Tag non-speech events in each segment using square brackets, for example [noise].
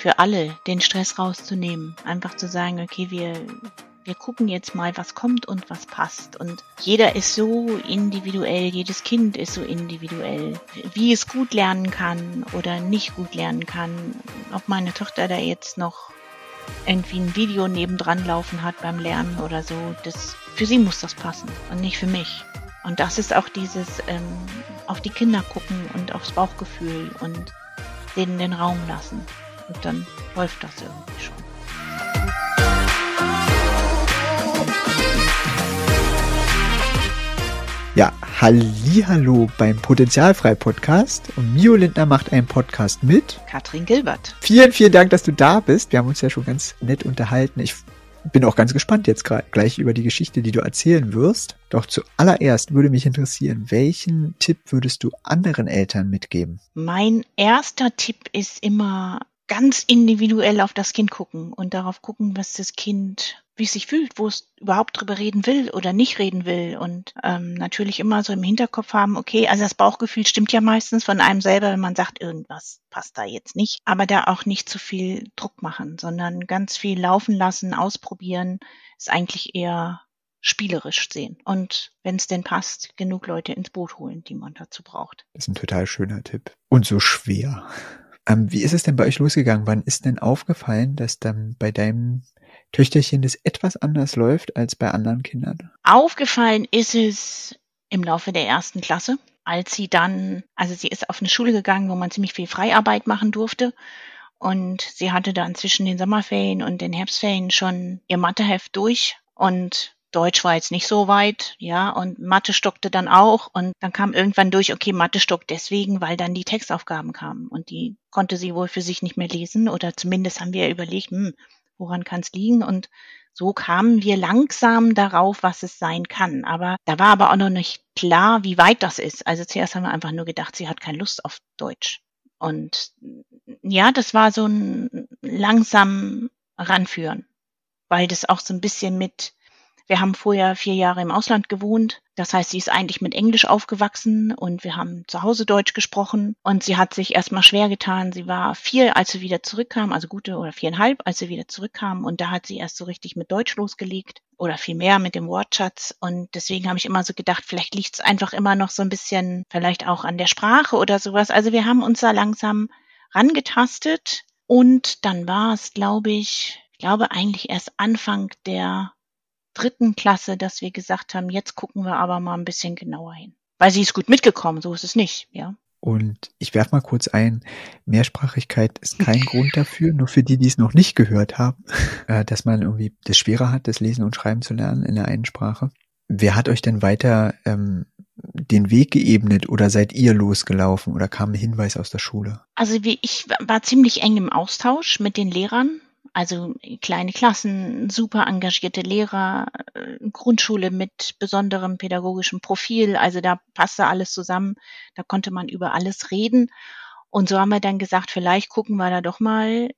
für alle, den Stress rauszunehmen. Einfach zu sagen, okay, wir, wir gucken jetzt mal, was kommt und was passt. Und jeder ist so individuell, jedes Kind ist so individuell, wie es gut lernen kann oder nicht gut lernen kann. Ob meine Tochter da jetzt noch irgendwie ein Video nebendran laufen hat beim Lernen oder so, das, für sie muss das passen und nicht für mich. Und das ist auch dieses ähm, auf die Kinder gucken und aufs Bauchgefühl und denen den Raum lassen. Und dann läuft das irgendwie schon. Ja, Hallihallo beim Potenzialfrei Podcast und Mio Lindner macht einen Podcast mit Katrin Gilbert. Vielen, vielen Dank, dass du da bist. Wir haben uns ja schon ganz nett unterhalten. Ich bin auch ganz gespannt jetzt gleich über die Geschichte, die du erzählen wirst. Doch zuallererst würde mich interessieren, welchen Tipp würdest du anderen Eltern mitgeben? Mein erster Tipp ist immer ganz individuell auf das Kind gucken und darauf gucken, was das Kind wie es sich fühlt, wo es überhaupt drüber reden will oder nicht reden will. Und ähm, natürlich immer so im Hinterkopf haben, okay, also das Bauchgefühl stimmt ja meistens von einem selber, wenn man sagt, irgendwas passt da jetzt nicht. Aber da auch nicht zu viel Druck machen, sondern ganz viel laufen lassen, ausprobieren, ist eigentlich eher spielerisch sehen. Und wenn es denn passt, genug Leute ins Boot holen, die man dazu braucht. Das ist ein total schöner Tipp. Und so schwer. Ähm, wie ist es denn bei euch losgegangen? Wann ist denn aufgefallen, dass dann bei deinem Töchterchen das etwas anders läuft als bei anderen Kindern? Aufgefallen ist es im Laufe der ersten Klasse, als sie dann, also sie ist auf eine Schule gegangen, wo man ziemlich viel Freiarbeit machen durfte. Und sie hatte dann zwischen den Sommerferien und den Herbstferien schon ihr Matheheft durch und Deutsch war jetzt nicht so weit, ja, und Mathe stockte dann auch und dann kam irgendwann durch, okay, Mathe stockt deswegen, weil dann die Textaufgaben kamen und die konnte sie wohl für sich nicht mehr lesen oder zumindest haben wir überlegt, hm, woran kann es liegen und so kamen wir langsam darauf, was es sein kann. Aber da war aber auch noch nicht klar, wie weit das ist. Also zuerst haben wir einfach nur gedacht, sie hat keine Lust auf Deutsch. Und ja, das war so ein langsam ranführen, weil das auch so ein bisschen mit wir haben vorher vier Jahre im Ausland gewohnt. Das heißt, sie ist eigentlich mit Englisch aufgewachsen und wir haben zu Hause Deutsch gesprochen. Und sie hat sich erstmal schwer getan. Sie war vier, als sie wieder zurückkam, also gute oder viereinhalb, als sie wieder zurückkam. Und da hat sie erst so richtig mit Deutsch losgelegt oder viel mehr mit dem Wortschatz. Und deswegen habe ich immer so gedacht, vielleicht liegt es einfach immer noch so ein bisschen, vielleicht auch an der Sprache oder sowas. Also wir haben uns da langsam rangetastet. Und dann war es, glaube ich, ich glaube eigentlich erst Anfang der dritten Klasse, dass wir gesagt haben, jetzt gucken wir aber mal ein bisschen genauer hin. Weil sie ist gut mitgekommen, so ist es nicht, ja. Und ich werfe mal kurz ein, Mehrsprachigkeit ist kein Grund dafür, nur für die, die es noch nicht gehört haben, [laughs] äh, dass man irgendwie das schwerer hat, das Lesen und Schreiben zu lernen in der einen Sprache. Wer hat euch denn weiter ähm, den Weg geebnet oder seid ihr losgelaufen oder kam ein Hinweis aus der Schule? Also wie ich war ziemlich eng im Austausch mit den Lehrern also kleine Klassen, super engagierte Lehrer, äh, Grundschule mit besonderem pädagogischem Profil. Also da passte alles zusammen. Da konnte man über alles reden. Und so haben wir dann gesagt, vielleicht gucken wir da doch mal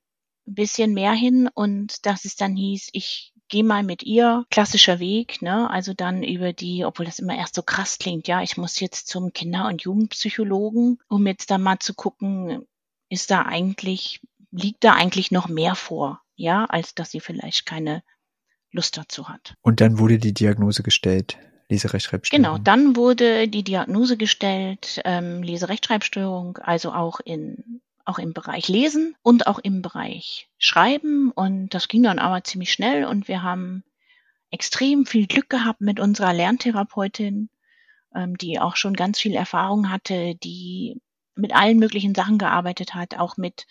ein bisschen mehr hin. Und dass es dann hieß, ich gehe mal mit ihr, klassischer Weg, ne? Also dann über die, obwohl das immer erst so krass klingt, ja, ich muss jetzt zum Kinder- und Jugendpsychologen, um jetzt da mal zu gucken, ist da eigentlich, liegt da eigentlich noch mehr vor? Ja, als dass sie vielleicht keine Lust dazu hat. Und dann wurde die Diagnose gestellt. Leserechtschreibstörung. Genau, dann wurde die Diagnose gestellt, ähm, Leserechtschreibstörung, also auch in auch im Bereich Lesen und auch im Bereich Schreiben. Und das ging dann aber ziemlich schnell und wir haben extrem viel Glück gehabt mit unserer Lerntherapeutin, ähm, die auch schon ganz viel Erfahrung hatte, die mit allen möglichen Sachen gearbeitet hat, auch mit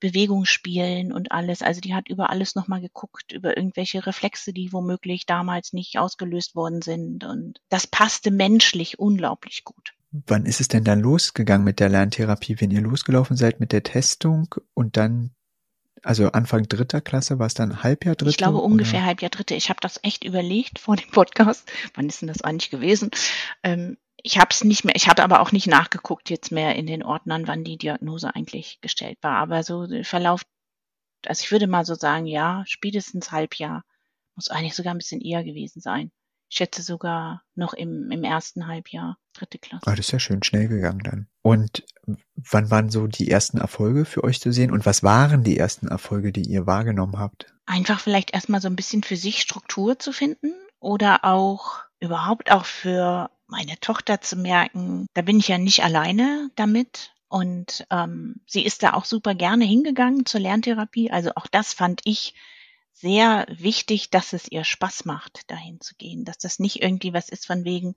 Bewegungsspielen und alles. Also die hat über alles nochmal geguckt, über irgendwelche Reflexe, die womöglich damals nicht ausgelöst worden sind. Und das passte menschlich unglaublich gut. Wann ist es denn dann losgegangen mit der Lerntherapie, wenn ihr losgelaufen seid mit der Testung und dann, also Anfang dritter Klasse, war es dann Halbjahr dritte? Ich glaube ungefähr oder? Halbjahr dritte. Ich habe das echt überlegt vor dem Podcast. Wann ist denn das eigentlich gewesen? Ähm, ich habe es nicht mehr, ich habe aber auch nicht nachgeguckt jetzt mehr in den Ordnern, wann die Diagnose eigentlich gestellt war. Aber so Verlauf, also ich würde mal so sagen, ja, spätestens Halbjahr muss eigentlich sogar ein bisschen eher gewesen sein. schätze sogar noch im, im ersten Halbjahr, dritte Klasse. Ah, das ist ja schön schnell gegangen dann. Und wann waren so die ersten Erfolge für euch zu sehen? Und was waren die ersten Erfolge, die ihr wahrgenommen habt? Einfach vielleicht erstmal so ein bisschen für sich Struktur zu finden oder auch überhaupt auch für meine Tochter zu merken, da bin ich ja nicht alleine damit. Und ähm, sie ist da auch super gerne hingegangen zur Lerntherapie. Also auch das fand ich sehr wichtig, dass es ihr Spaß macht, dahin zu gehen. Dass das nicht irgendwie was ist von wegen,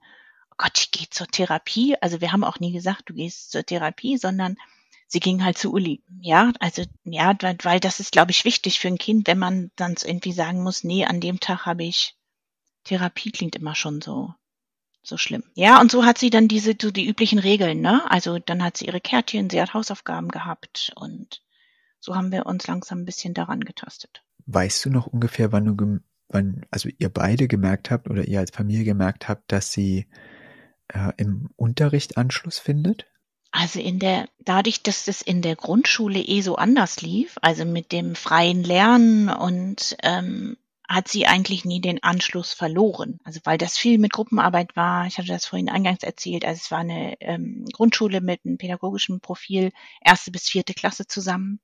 oh Gott, ich gehe zur Therapie. Also wir haben auch nie gesagt, du gehst zur Therapie, sondern sie ging halt zu Uli. Ja, also ja, weil das ist, glaube ich, wichtig für ein Kind, wenn man dann irgendwie sagen muss, nee, an dem Tag habe ich Therapie klingt immer schon so so schlimm. Ja, und so hat sie dann diese so die üblichen Regeln, ne? Also dann hat sie ihre Kärtchen, sie hat Hausaufgaben gehabt und so haben wir uns langsam ein bisschen daran getastet. Weißt du noch ungefähr, wann du wann also ihr beide gemerkt habt oder ihr als Familie gemerkt habt, dass sie äh, im Unterricht Anschluss findet? Also in der, dadurch, dass das in der Grundschule eh so anders lief, also mit dem freien Lernen und ähm, hat sie eigentlich nie den Anschluss verloren. Also weil das viel mit Gruppenarbeit war. Ich hatte das vorhin eingangs erzählt. Also es war eine ähm, Grundschule mit einem pädagogischen Profil, erste bis vierte Klasse zusammen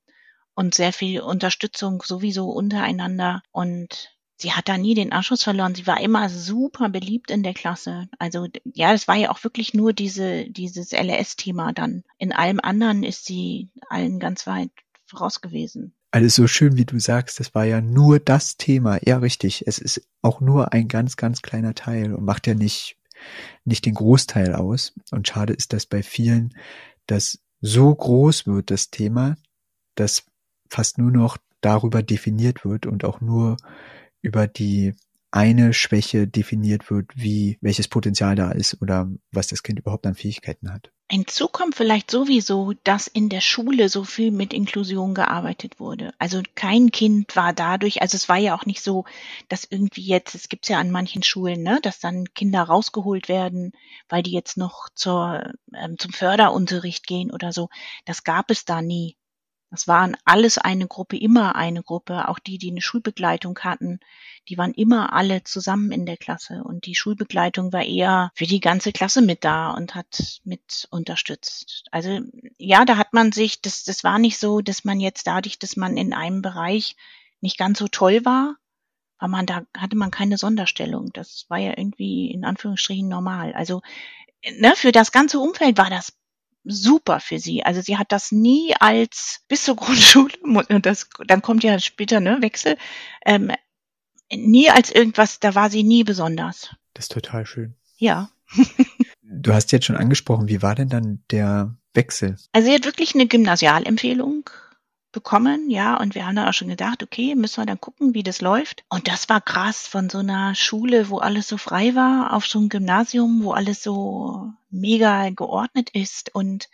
und sehr viel Unterstützung sowieso untereinander. Und sie hat da nie den Anschluss verloren. Sie war immer super beliebt in der Klasse. Also ja, das war ja auch wirklich nur diese, dieses LS-Thema dann. In allem anderen ist sie allen ganz weit voraus gewesen. Alles so schön, wie du sagst, das war ja nur das Thema. Ja, richtig. Es ist auch nur ein ganz, ganz kleiner Teil und macht ja nicht, nicht den Großteil aus. Und schade ist, dass bei vielen das so groß wird, das Thema, dass fast nur noch darüber definiert wird und auch nur über die eine Schwäche definiert wird, wie welches Potenzial da ist oder was das Kind überhaupt an Fähigkeiten hat. Hinzu kommt vielleicht sowieso, dass in der Schule so viel mit Inklusion gearbeitet wurde. Also kein Kind war dadurch, also es war ja auch nicht so, dass irgendwie jetzt, es gibt ja an manchen Schulen, ne, dass dann Kinder rausgeholt werden, weil die jetzt noch zur, ähm, zum Förderunterricht gehen oder so. Das gab es da nie. Das waren alles eine Gruppe, immer eine Gruppe, auch die, die eine Schulbegleitung hatten, die waren immer alle zusammen in der Klasse und die Schulbegleitung war eher für die ganze Klasse mit da und hat mit unterstützt. Also ja, da hat man sich, das, das war nicht so, dass man jetzt dadurch, dass man in einem Bereich nicht ganz so toll war, war man da, hatte man keine Sonderstellung. Das war ja irgendwie in Anführungsstrichen normal. Also ne, für das ganze Umfeld war das super für sie. Also sie hat das nie als bis zur [laughs] Grundschule und das dann kommt ja später ne Wechsel ähm, nie als irgendwas. Da war sie nie besonders. Das ist total schön. Ja. [laughs] du hast jetzt schon angesprochen. Wie war denn dann der Wechsel? Also sie hat wirklich eine Gymnasialempfehlung bekommen, ja, und wir haben dann auch schon gedacht, okay, müssen wir dann gucken, wie das läuft. Und das war krass von so einer Schule, wo alles so frei war, auf so ein Gymnasium, wo alles so mega geordnet ist und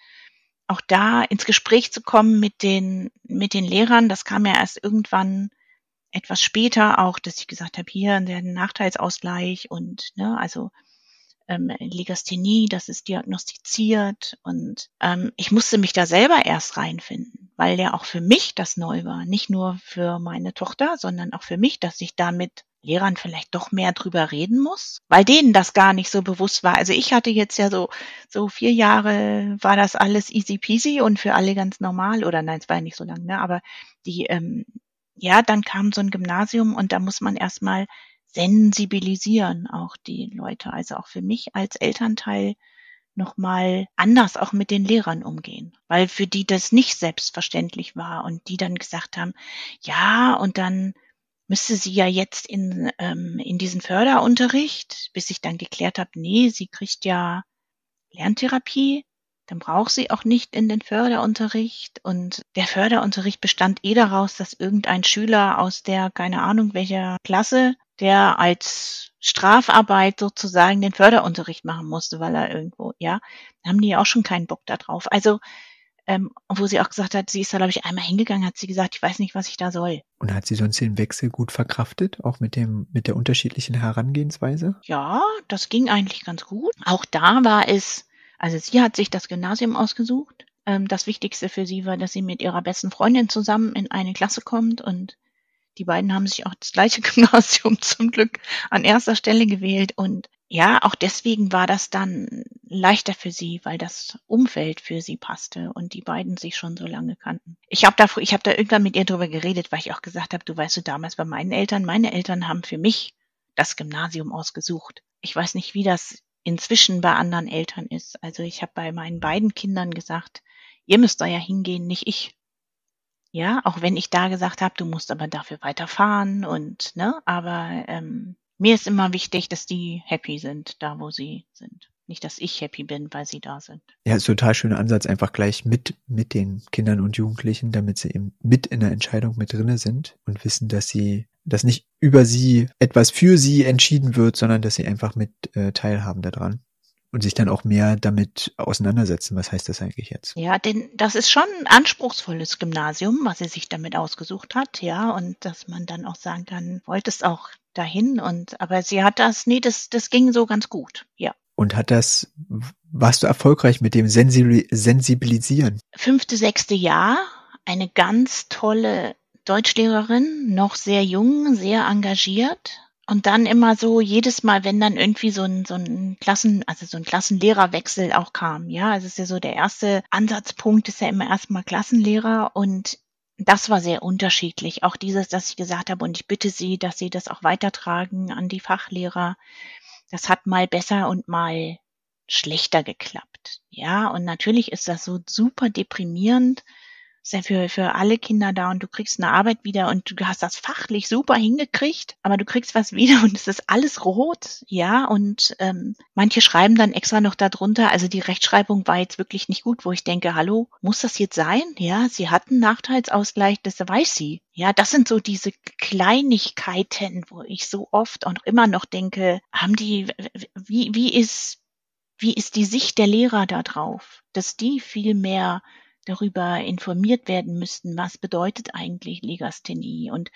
auch da ins Gespräch zu kommen mit den, mit den Lehrern, das kam ja erst irgendwann etwas später auch, dass ich gesagt habe, hier der Nachteilsausgleich und ne, also ähm, Legasthenie, das ist diagnostiziert und ähm, ich musste mich da selber erst reinfinden, weil ja auch für mich das neu war, nicht nur für meine Tochter, sondern auch für mich, dass ich damit Lehrern vielleicht doch mehr drüber reden muss, weil denen das gar nicht so bewusst war. Also ich hatte jetzt ja so, so vier Jahre war das alles easy peasy und für alle ganz normal. Oder nein, es war ja nicht so lang, ne, aber die, ähm, ja, dann kam so ein Gymnasium und da muss man erstmal sensibilisieren auch die Leute, also auch für mich als Elternteil nochmal anders auch mit den Lehrern umgehen, weil für die das nicht selbstverständlich war und die dann gesagt haben, ja, und dann müsste sie ja jetzt in, ähm, in diesen Förderunterricht, bis ich dann geklärt habe, nee, sie kriegt ja Lerntherapie, dann braucht sie auch nicht in den Förderunterricht. Und der Förderunterricht bestand eh daraus, dass irgendein Schüler aus der, keine Ahnung welcher Klasse, der als Strafarbeit sozusagen den Förderunterricht machen musste, weil er irgendwo, ja, haben die ja auch schon keinen Bock da drauf. Also, ähm, wo sie auch gesagt hat, sie ist da, glaube ich, einmal hingegangen, hat sie gesagt, ich weiß nicht, was ich da soll. Und hat sie sonst den Wechsel gut verkraftet, auch mit dem, mit der unterschiedlichen Herangehensweise? Ja, das ging eigentlich ganz gut. Auch da war es, also sie hat sich das Gymnasium ausgesucht. Ähm, das Wichtigste für sie war, dass sie mit ihrer besten Freundin zusammen in eine Klasse kommt und Die beiden haben sich auch das gleiche [laughs] Gymnasium zum Glück an erster Stelle gewählt und ja, auch deswegen war das dann leichter für sie, weil das Umfeld für sie passte und die beiden sich schon so lange kannten. Ich habe da, ich habe da irgendwann mit ihr drüber geredet, weil ich auch gesagt habe, du weißt du, damals bei meinen Eltern, meine Eltern haben für mich das Gymnasium ausgesucht. Ich weiß nicht, wie das inzwischen bei anderen Eltern ist. Also ich habe bei meinen beiden Kindern gesagt, ihr müsst da ja hingehen, nicht ich. Ja, auch wenn ich da gesagt habe, du musst aber dafür weiterfahren und ne, aber ähm, mir ist immer wichtig, dass die happy sind, da wo sie sind. Nicht, dass ich happy bin, weil sie da sind. Ja, ist total schöner Ansatz, einfach gleich mit, mit den Kindern und Jugendlichen, damit sie eben mit in der Entscheidung mit drinne sind und wissen, dass sie, dass nicht über sie etwas für sie entschieden wird, sondern dass sie einfach mit äh, teilhaben daran und sich dann auch mehr damit auseinandersetzen. Was heißt das eigentlich jetzt? Ja, denn das ist schon ein anspruchsvolles Gymnasium, was sie sich damit ausgesucht hat, ja, und dass man dann auch sagen kann, wolltest auch dahin und aber sie hat das, nee, das, das ging so ganz gut, ja. Und hat das, warst du erfolgreich mit dem Sensibilisieren? Fünfte, sechste Jahr, eine ganz tolle Deutschlehrerin, noch sehr jung, sehr engagiert. Und dann immer so jedes Mal, wenn dann irgendwie so ein, so ein Klassen, also so ein Klassenlehrerwechsel auch kam, ja, also es ist ja so der erste Ansatzpunkt ist ja immer erstmal Klassenlehrer und das war sehr unterschiedlich. Auch dieses, dass ich gesagt habe, und ich bitte Sie, dass Sie das auch weitertragen an die Fachlehrer. Das hat mal besser und mal schlechter geklappt. Ja, und natürlich ist das so super deprimierend, ist ja für, für alle Kinder da und du kriegst eine Arbeit wieder und du hast das fachlich super hingekriegt, aber du kriegst was wieder und es ist alles rot, ja, und ähm, manche schreiben dann extra noch darunter, also die Rechtschreibung war jetzt wirklich nicht gut, wo ich denke, hallo, muss das jetzt sein? Ja, sie hatten Nachteilsausgleich, das weiß sie. Ja, das sind so diese Kleinigkeiten, wo ich so oft und immer noch denke, haben die, wie, wie ist, wie ist die Sicht der Lehrer da drauf? Dass die viel mehr darüber informiert werden müssten, was bedeutet eigentlich Legasthenie und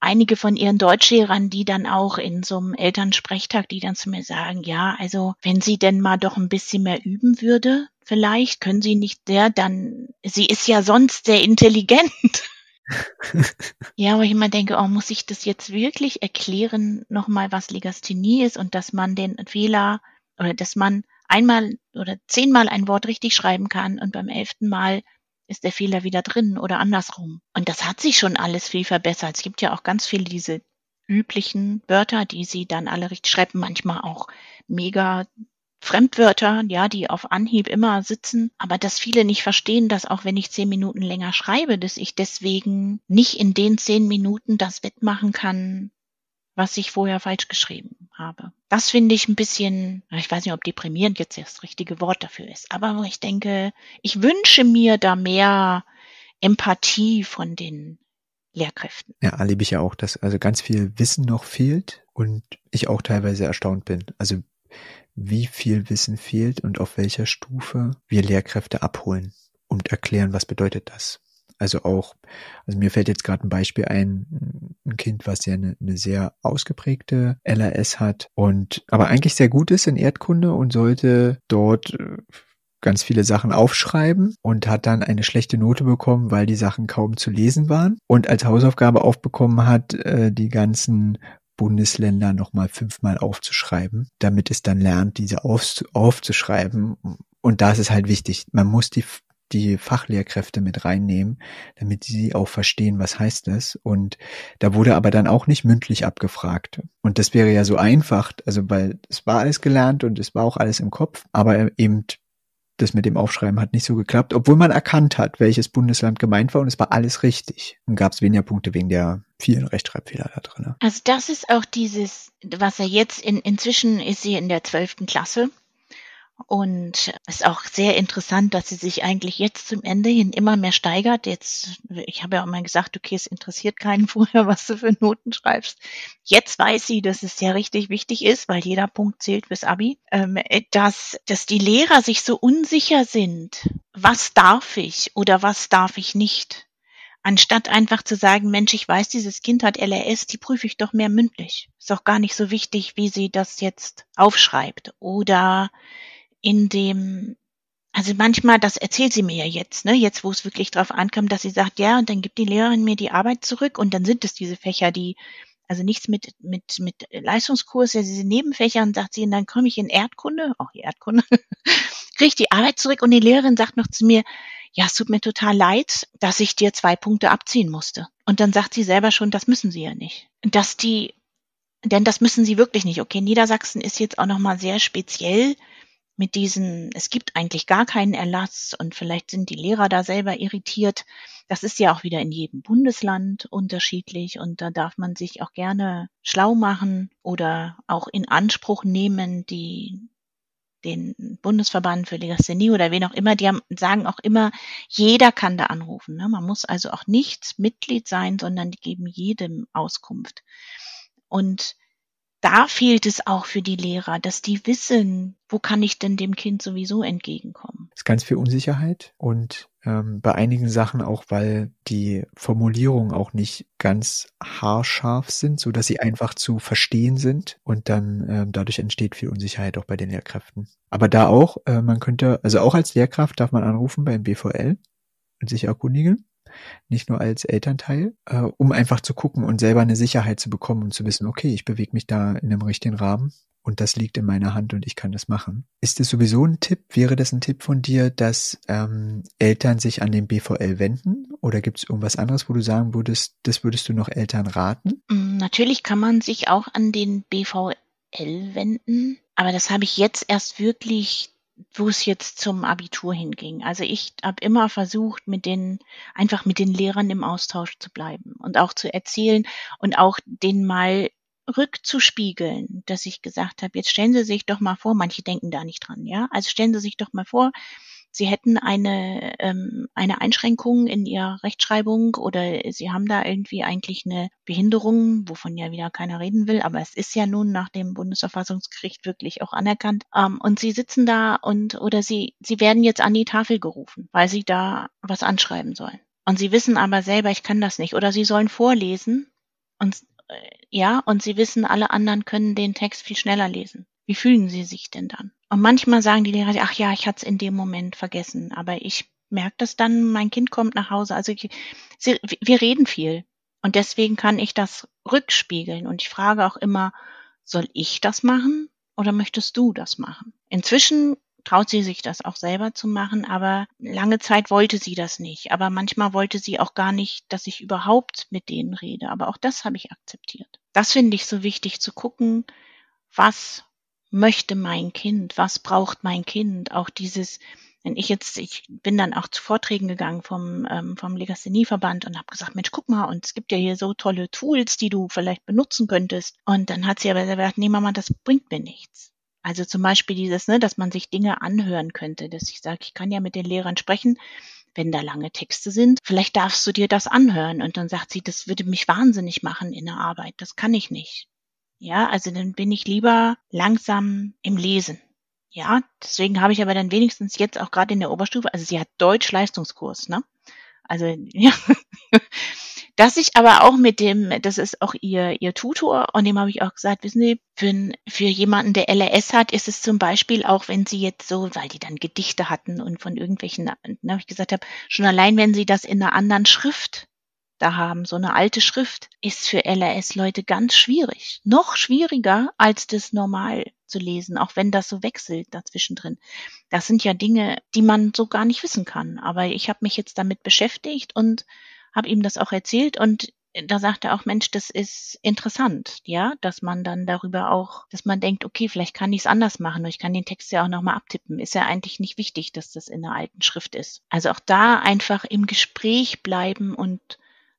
einige von ihren Deutschlehrern, die dann auch in so einem Elternsprechtag, die dann zu mir sagen, ja, also wenn sie denn mal doch ein bisschen mehr üben würde, vielleicht können sie nicht der, dann, sie ist ja sonst sehr intelligent. [laughs] ja, aber ich immer denke, oh, muss ich das jetzt wirklich erklären, nochmal, was Legasthenie ist und dass man den Fehler oder dass man einmal oder zehnmal ein Wort richtig schreiben kann und beim elften Mal ist der Fehler wieder drin oder andersrum. Und das hat sich schon alles viel verbessert. Es gibt ja auch ganz viele diese üblichen Wörter, die sie dann alle richtig schreiben, manchmal auch mega Fremdwörter, ja, die auf Anhieb immer sitzen, aber dass viele nicht verstehen, dass auch wenn ich zehn Minuten länger schreibe, dass ich deswegen nicht in den zehn Minuten das wettmachen kann, was ich vorher falsch geschrieben habe. Das finde ich ein bisschen, ich weiß nicht, ob deprimierend jetzt das richtige Wort dafür ist, aber ich denke, ich wünsche mir da mehr Empathie von den Lehrkräften. Ja, erlebe ich ja auch, dass also ganz viel Wissen noch fehlt und ich auch teilweise erstaunt bin. Also wie viel Wissen fehlt und auf welcher Stufe wir Lehrkräfte abholen und erklären, was bedeutet das. Also auch, also mir fällt jetzt gerade ein Beispiel ein, ein Kind, was ja eine, eine sehr ausgeprägte LRS hat und aber eigentlich sehr gut ist in Erdkunde und sollte dort äh, ganz viele Sachen aufschreiben und hat dann eine schlechte Note bekommen, weil die Sachen kaum zu lesen waren und als Hausaufgabe aufbekommen hat, äh, die ganzen Bundesländer nochmal fünfmal aufzuschreiben, damit es dann lernt, diese aufzuschreiben. Und da ist halt wichtig. Man muss die die Fachlehrkräfte mit reinnehmen, damit sie auch verstehen, was heißt das. Und da wurde aber dann auch nicht mündlich abgefragt. Und das wäre ja so einfach, also weil es war alles gelernt und es war auch alles im Kopf, aber eben das mit dem Aufschreiben hat nicht so geklappt, obwohl man erkannt hat, welches Bundesland gemeint war und es war alles richtig. Dann gab es weniger Punkte wegen der vielen Rechtschreibfehler da drin. Also das ist auch dieses, was er jetzt in, inzwischen ist sie in der zwölften Klasse und es ist auch sehr interessant, dass sie sich eigentlich jetzt zum Ende hin immer mehr steigert. Jetzt, ich habe ja auch mal gesagt, okay, es interessiert keinen [laughs] vorher, was du für Noten schreibst. Jetzt weiß sie, dass es ja richtig wichtig ist, weil jeder Punkt zählt fürs Abi, ähm, dass, dass die Lehrer sich so unsicher sind. Was darf ich oder was darf ich nicht? Anstatt einfach zu sagen, Mensch, ich weiß, dieses Kind hat LRS, die prüfe ich doch mehr mündlich. Ist auch gar nicht so wichtig, wie sie das jetzt aufschreibt. Oder in dem also manchmal, das erzählt sie mir ja jetzt, ne, jetzt wo es wirklich drauf ankommt, dass sie sagt, ja, und dann gibt die Lehrerin mir die Arbeit zurück und dann sind es diese Fächer, die, also nichts mit, mit, mit Leistungskurs, ja, diese Nebenfächer und sagt sie, und dann komme ich in Erdkunde, auch Erdkunde, [laughs] kriege die Arbeit zurück und die Lehrerin sagt noch zu mir, ja, es tut mir total leid, dass ich dir zwei Punkte abziehen musste. Und dann sagt sie selber schon, das müssen sie ja nicht. Dass die, denn das müssen sie wirklich nicht. Okay, Niedersachsen ist jetzt auch nochmal sehr speziell mit diesen, es gibt eigentlich gar keinen Erlass und vielleicht sind die Lehrer da selber irritiert. Das ist ja auch wieder in jedem Bundesland unterschiedlich und da darf man sich auch gerne schlau machen oder auch in Anspruch nehmen, die den Bundesverband für Legasthenie oder wen auch immer, die haben, sagen auch immer, jeder kann da anrufen. Ne? Man muss also auch nicht Mitglied sein, sondern die geben jedem Auskunft. Und da fehlt es auch für die Lehrer, dass die wissen, wo kann ich denn dem Kind sowieso entgegenkommen. Es ist ganz viel Unsicherheit und ähm, bei einigen Sachen auch, weil die Formulierungen auch nicht ganz haarscharf sind, so dass sie einfach zu verstehen sind und dann ähm, dadurch entsteht viel Unsicherheit auch bei den Lehrkräften. Aber da auch, äh, man könnte, also auch als Lehrkraft darf man anrufen beim BVL und sich erkundigen nicht nur als Elternteil, äh, um einfach zu gucken und selber eine Sicherheit zu bekommen und zu wissen, okay, ich bewege mich da in einem richtigen Rahmen und das liegt in meiner Hand und ich kann das machen. Ist es sowieso ein Tipp? Wäre das ein Tipp von dir, dass ähm, Eltern sich an den BVL wenden? Oder gibt es irgendwas anderes, wo du sagen würdest, das würdest du noch Eltern raten? Mm, natürlich kann man sich auch an den BVL wenden, aber das habe ich jetzt erst wirklich wo es jetzt zum Abitur hinging. Also ich habe immer versucht, mit den einfach mit den Lehrern im Austausch zu bleiben und auch zu erzählen und auch den mal rückzuspiegeln, dass ich gesagt habe, jetzt stellen Sie sich doch mal vor, manche denken da nicht dran, ja. Also stellen Sie sich doch mal vor, Sie hätten eine, ähm, eine Einschränkung in Ihrer Rechtschreibung oder Sie haben da irgendwie eigentlich eine Behinderung, wovon ja wieder keiner reden will, aber es ist ja nun nach dem Bundesverfassungsgericht wirklich auch anerkannt. Ähm, und Sie sitzen da und oder Sie, Sie werden jetzt an die Tafel gerufen, weil Sie da was anschreiben sollen. Und Sie wissen aber selber, ich kann das nicht. Oder Sie sollen vorlesen und äh, ja, und Sie wissen, alle anderen können den Text viel schneller lesen. Wie fühlen Sie sich denn dann? Und manchmal sagen die Lehrer, ach ja, ich hatte es in dem Moment vergessen, aber ich merke das dann, mein Kind kommt nach Hause. Also ich, sie, wir reden viel und deswegen kann ich das rückspiegeln und ich frage auch immer, soll ich das machen oder möchtest du das machen? Inzwischen traut sie sich das auch selber zu machen, aber lange Zeit wollte sie das nicht. Aber manchmal wollte sie auch gar nicht, dass ich überhaupt mit denen rede. Aber auch das habe ich akzeptiert. Das finde ich so wichtig zu gucken, was möchte mein Kind, was braucht mein Kind, auch dieses, wenn ich jetzt, ich bin dann auch zu Vorträgen gegangen vom, ähm, vom Legasthenie-Verband und habe gesagt, Mensch, guck mal, und es gibt ja hier so tolle Tools, die du vielleicht benutzen könntest. Und dann hat sie aber gesagt, nee, Mama, das bringt mir nichts. Also zum Beispiel dieses, ne, dass man sich Dinge anhören könnte, dass ich sage, ich kann ja mit den Lehrern sprechen, wenn da lange Texte sind. Vielleicht darfst du dir das anhören. Und dann sagt sie, das würde mich wahnsinnig machen in der Arbeit. Das kann ich nicht. Ja, also dann bin ich lieber langsam im Lesen. Ja, deswegen habe ich aber dann wenigstens jetzt auch gerade in der Oberstufe, also sie hat Deutsch-Leistungskurs, ne? Also, [laughs] ja. Dass ich aber auch mit dem, das ist auch ihr, ihr Tutor, und dem habe ich auch gesagt, wissen Sie, für, für jemanden, der LRS hat, ist es zum Beispiel auch, wenn Sie jetzt so, weil die dann Gedichte hatten und von irgendwelchen, ne, habe ich gesagt habe, schon allein, wenn Sie das in einer anderen Schrift da haben. So eine alte Schrift ist für LRS-Leute ganz schwierig. Noch schwieriger als das normal zu lesen, auch wenn das so wechselt dazwischen drin. Das sind ja Dinge, die man so gar nicht wissen kann. Aber ich habe mich jetzt damit beschäftigt und habe ihm das auch erzählt und da sagt er auch, Mensch, das ist interessant, ja, dass man dann darüber auch, dass man denkt, okay, vielleicht kann ich es anders machen ich kann den Text ja auch nochmal abtippen. Ist ja eigentlich nicht wichtig, dass das in der alten Schrift ist. Also auch da einfach im Gespräch bleiben und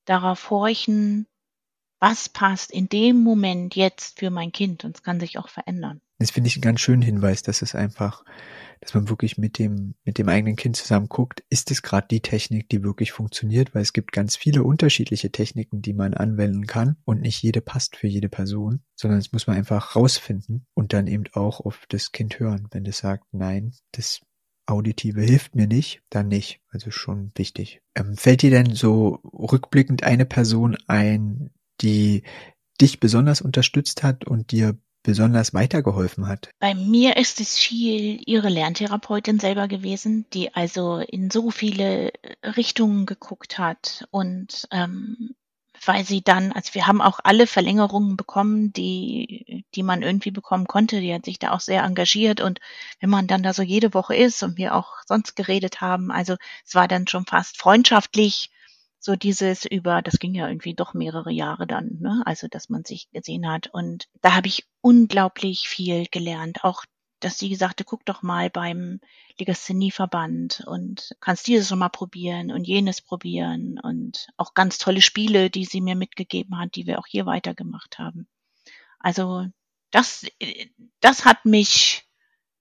darauf horchen, was passt in dem Moment jetzt für mein Kind und es kann sich auch verändern. Das finde ich einen ganz schönen Hinweis, dass es einfach, dass man wirklich mit dem, mit dem eigenen Kind zusammen guckt, ist es gerade die Technik, die wirklich funktioniert, weil es gibt ganz viele unterschiedliche Techniken, die man anwenden kann und nicht jede passt für jede Person, sondern es muss man einfach rausfinden und dann eben auch auf das Kind hören. Wenn es sagt, nein, das Auditive hilft mir nicht, dann nicht. Also schon wichtig. Ähm, fällt dir denn so rückblickend eine Person ein, die dich besonders unterstützt hat und dir besonders weitergeholfen hat? Bei mir ist es viel ihre Lerntherapeutin selber gewesen, die also in so viele Richtungen geguckt hat und ähm, weil sie dann, also wir haben auch alle Verlängerungen bekommen, die, die man irgendwie bekommen konnte. Die hat sich da auch sehr engagiert und wenn man dann da so jede Woche ist und wir auch sonst geredet haben, also es war dann schon fast freundschaftlich, so dieses über, das ging ja irgendwie doch mehrere Jahre dann, ne? also dass man sich gesehen hat. Und da habe ich unglaublich viel gelernt. Auch, dass sie sagte, guck doch mal beim Legasthenie-Verband und kannst dieses schon mal probieren und jenes probieren und auch ganz tolle Spiele, die sie mir mitgegeben hat, die wir auch hier weitergemacht haben. Also das, das hat mich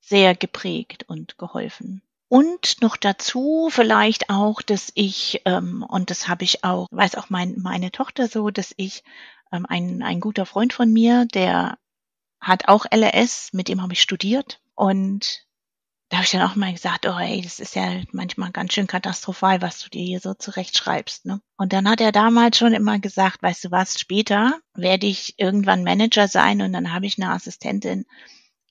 sehr geprägt und geholfen. Und noch dazu vielleicht auch, dass ich, ähm, und das habe ich auch, weiß auch mein, meine Tochter so, dass ich, ähm, ein, ein guter Freund von mir, der hat auch LRS, mit dem habe ich studiert. Und da habe ich dann auch mal gesagt, oh ey, das ist ja manchmal ganz schön katastrophal, was du dir hier so zurechtschreibst. Ne? Und dann hat er damals schon immer gesagt, weißt du was, später werde ich irgendwann Manager sein und dann habe ich eine Assistentin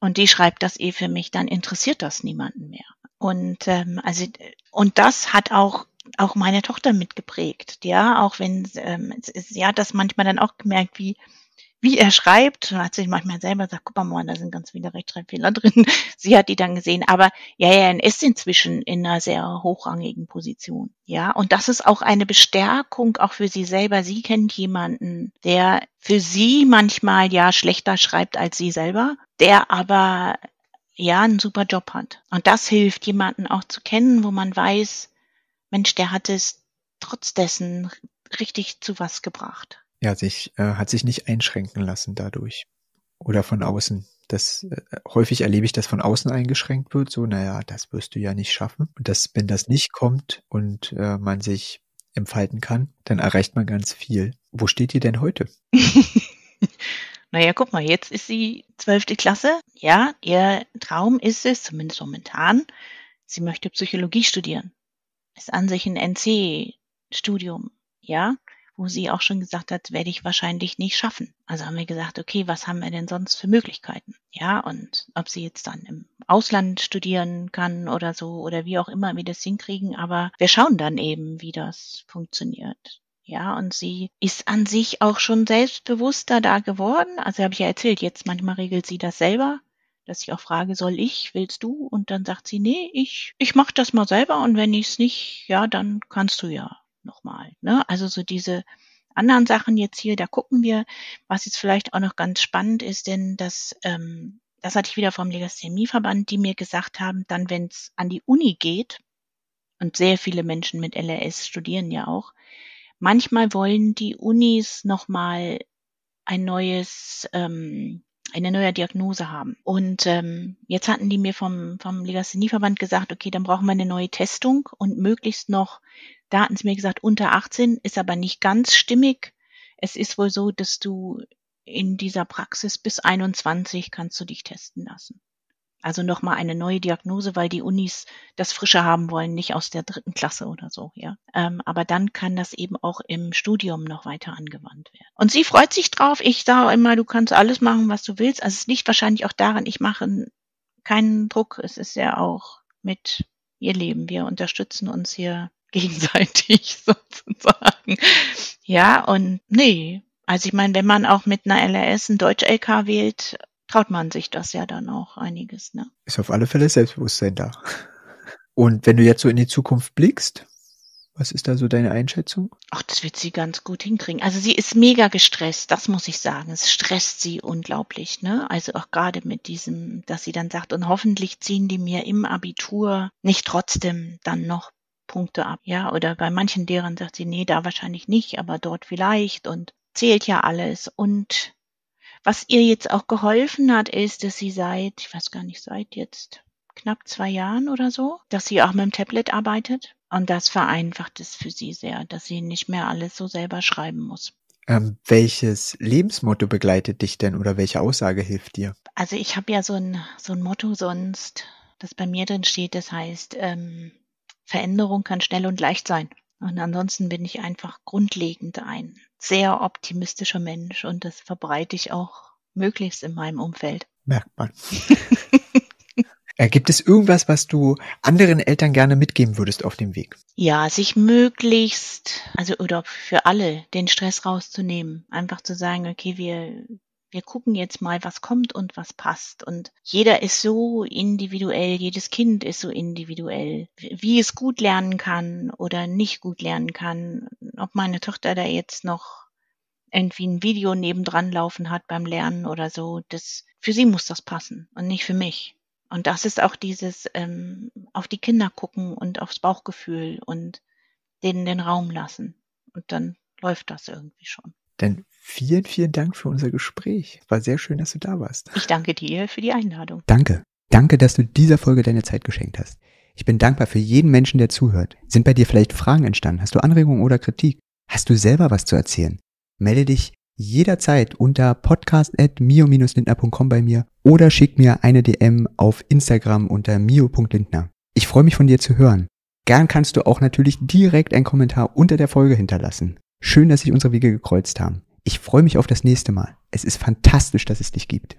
und die schreibt das eh für mich, dann interessiert das niemanden mehr. Und ähm, also und das hat auch auch meine Tochter mitgeprägt, ja, auch wenn ähm, sie hat das manchmal dann auch gemerkt, wie wie er schreibt, hat sich manchmal selber gesagt, guck mal, da sind ganz viele Rechtschreibfehler [laughs] drin. Sie hat die dann gesehen, aber ja, er ist inzwischen in einer sehr hochrangigen Position, ja, und das ist auch eine Bestärkung auch für sie selber. Sie kennt jemanden, der für sie manchmal ja schlechter schreibt als sie selber, der aber ja einen super Job hat. Und das hilft jemanden auch zu kennen, wo man weiß, Mensch, der hat es trotz dessen richtig zu was gebracht. Ja, sich äh, hat sich nicht einschränken lassen dadurch oder von außen. Das äh, häufig erlebe ich, dass von außen eingeschränkt wird. So, naja, das wirst du ja nicht schaffen. Und dass, wenn das nicht kommt und äh, man sich entfalten kann, dann erreicht man ganz viel. Wo steht ihr denn heute? [laughs] Naja, guck mal, jetzt ist sie zwölfte Klasse. Ja, ihr Traum ist es, zumindest momentan, sie möchte Psychologie studieren. Ist an sich ein NC-Studium, ja, wo sie auch schon gesagt hat, werde ich wahrscheinlich nicht schaffen. Also haben wir gesagt, okay, was haben wir denn sonst für Möglichkeiten? Ja, und ob sie jetzt dann im Ausland studieren kann oder so oder wie auch immer wir das hinkriegen, aber wir schauen dann eben, wie das funktioniert. Ja, und sie ist an sich auch schon selbstbewusster da geworden. Also habe ich ja erzählt, jetzt manchmal regelt sie das selber, dass ich auch frage, soll ich, willst du? Und dann sagt sie, nee, ich, ich mach das mal selber und wenn ich es nicht, ja, dann kannst du ja nochmal. Ne? Also so diese anderen Sachen jetzt hier, da gucken wir, was jetzt vielleicht auch noch ganz spannend ist, denn das, ähm, das hatte ich wieder vom Legasthemieverband, die mir gesagt haben, dann wenn es an die Uni geht, und sehr viele Menschen mit LRS studieren ja auch, Manchmal wollen die Unis nochmal ein neues, ähm, eine neue Diagnose haben. Und ähm, jetzt hatten die mir vom, vom Legasthenie-Verband gesagt, okay, dann brauchen wir eine neue Testung und möglichst noch, da hatten sie mir gesagt, unter 18 ist aber nicht ganz stimmig. Es ist wohl so, dass du in dieser Praxis bis 21 kannst du dich testen lassen. Also nochmal eine neue Diagnose, weil die Unis das frische haben wollen, nicht aus der dritten Klasse oder so, ja. Ähm, aber dann kann das eben auch im Studium noch weiter angewandt werden. Und sie freut sich drauf. Ich sage immer, du kannst alles machen, was du willst. Also es liegt wahrscheinlich auch daran, ich mache keinen Druck. Es ist ja auch mit ihr Leben. Wir unterstützen uns hier gegenseitig [laughs] sozusagen. Ja, und nee, also ich meine, wenn man auch mit einer LRS ein Deutsch-LK wählt, traut man sich das ja dann auch einiges. Ne? Ist auf alle Fälle Selbstbewusstsein da. Und wenn du jetzt so in die Zukunft blickst, was ist da so deine Einschätzung? Ach, das wird sie ganz gut hinkriegen. Also sie ist mega gestresst, das muss ich sagen. Es stresst sie unglaublich, ne? Also auch gerade mit diesem, dass sie dann sagt, und hoffentlich ziehen die mir im Abitur nicht trotzdem dann noch Punkte ab, ja? Oder bei manchen Lehrern sagt sie, nee, da wahrscheinlich nicht, aber dort vielleicht und zählt ja alles. Und was ihr jetzt auch geholfen hat, ist, dass sie seit, ich weiß gar nicht, seit jetzt knapp zwei Jahren oder so, dass sie auch mit dem Tablet arbeitet. Und das vereinfacht es für sie sehr, dass sie nicht mehr alles so selber schreiben muss. Ähm, welches Lebensmotto begleitet dich denn oder welche Aussage hilft dir? Also ich habe ja so ein, so ein Motto sonst, das bei mir drin steht, das heißt, ähm, Veränderung kann schnell und leicht sein. Und ansonsten bin ich einfach grundlegend ein sehr optimistischer Mensch und das verbreite ich auch möglichst in meinem Umfeld. Merkt man. [laughs] Äh, gibt es irgendwas, was du anderen Eltern gerne mitgeben würdest auf dem Weg? Ja, sich möglichst, also oder für alle, den Stress rauszunehmen. Einfach zu sagen, okay, wir, wir gucken jetzt mal, was kommt und was passt. Und jeder ist so individuell, jedes Kind ist so individuell, wie es gut lernen kann oder nicht gut lernen kann. Ob meine Tochter da jetzt noch irgendwie ein Video nebendran laufen hat beim Lernen oder so, das, für sie muss das passen und nicht für mich. Und das ist auch dieses ähm, auf die Kinder gucken und aufs Bauchgefühl und denen den Raum lassen. Und dann läuft das irgendwie schon. Dann vielen, vielen Dank für unser Gespräch. War sehr schön, dass du da warst. Ich danke dir für die Einladung. Danke. Danke, dass du dieser Folge deine Zeit geschenkt hast. Ich bin dankbar für jeden Menschen, der zuhört. Sind bei dir vielleicht Fragen entstanden? Hast du Anregungen oder Kritik? Hast du selber was zu erzählen? Melde dich jederzeit unter podcast.mio-lindner.com bei mir oder schick mir eine DM auf Instagram unter mio.lindner. Ich freue mich von dir zu hören. Gern kannst du auch natürlich direkt einen Kommentar unter der Folge hinterlassen. Schön, dass sich unsere Wege gekreuzt haben. Ich freue mich auf das nächste Mal. Es ist fantastisch, dass es dich gibt.